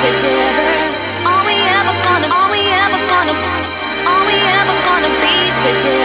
together? Are we ever gonna, are we ever gonna, are we ever gonna be together?